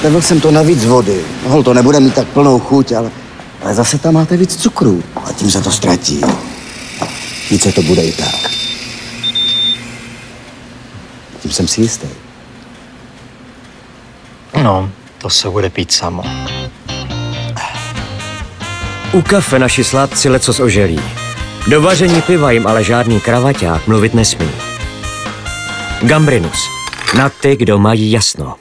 Stavil jsem to navíc vody. Hol to nebude mít tak plnou chuť, ale, ale zase tam máte víc cukru. A tím se to ztratí. Více to bude i tak. Tím jsem si jistý. No, to se bude pít samo. U kafe naši sládci lecos oželí. Do vaření piva jim ale žádný kravaťák mluvit nesmí. Gambrinus. Na ty, kdo mají jasno.